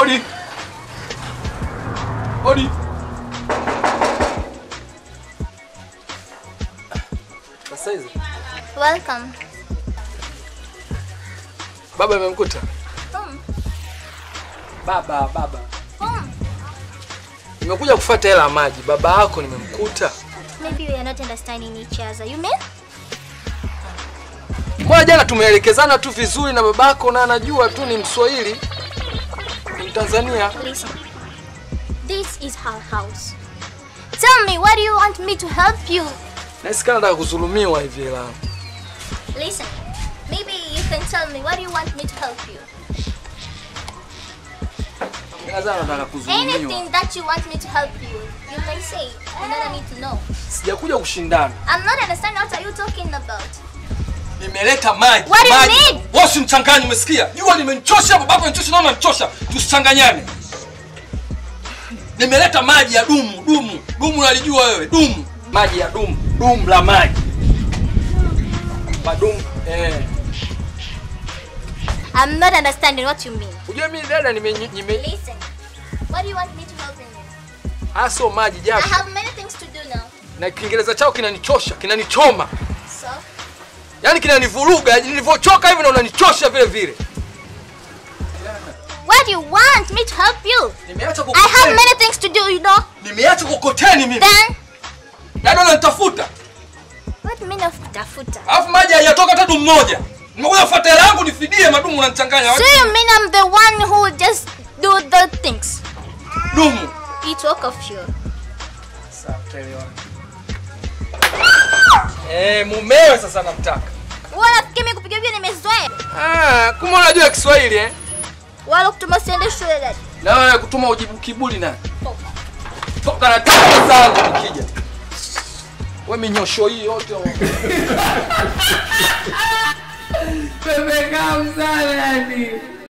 Oli Oli Masaizi. Welcome. Baba amemkuta? Um. Baba, baba. Um. Nimekuja kufuata hela maji. Baba yako nimemkuta. Maybe we are not understanding each other. You mean? Kwa jana tumeelekezana tu vizuri na babako na anajua tu ni Mswahili. Ni Mtanzania. Listen. This is our house. Tell me, why do you want me to help you? Nasikia nataka kudhulumiwa hivi la. Listen. Maybe you can tell me, why do you want me to help you? Anything that you want me to help you, you may say. Then I need to know. Sijakuja kushindana. I'm not understanding what are you talking about. Nimeleta maji. What do you maji. Wewe usimchanganye, umesikia? Jua limenichosha, babako ananichosha, naona ananichosha. Tusichanganyane. Nimeleta maji ya dumu, dumu. Dumu unalijua wewe, dumu. Maji ya dumu, dumu la maji. Madumu, eh. I'm not understanding what you mean. Unajua mimi dada nime nime Listen. What do you want me to help in? Aso maji japo. I have many things to do now. Na Kiingereza chao kinanichosha, kinanichoma. So, Yaani kinanivuruga, nilivyochoka hivi na unanichosha vile vile. what do you want me to help you? Nimeacha I have many things to do, you know. Nimeacha kukoteni mimi. Then, Dada unanitafuta. what mean of tafuta? Alafu maji hayatoka hata dumu moja. Nimekuja kufuata hela yangu nifidie madumu unanichanganya. wapi? So you mean I'm the one who just do the things? Dumu. It work of you. Eh, mumewe sasa namtaka. Wewe unafikiri mimi kupiga hivyo nimezoea? Ah, kumbe unajua Kiswahili eh? Wala kutuma siende shule dad. Na wewe kutuma ujibu kiburi na. Toka na tabu zangu nikija. Wewe minyosho hii yote. Pepe sana yani.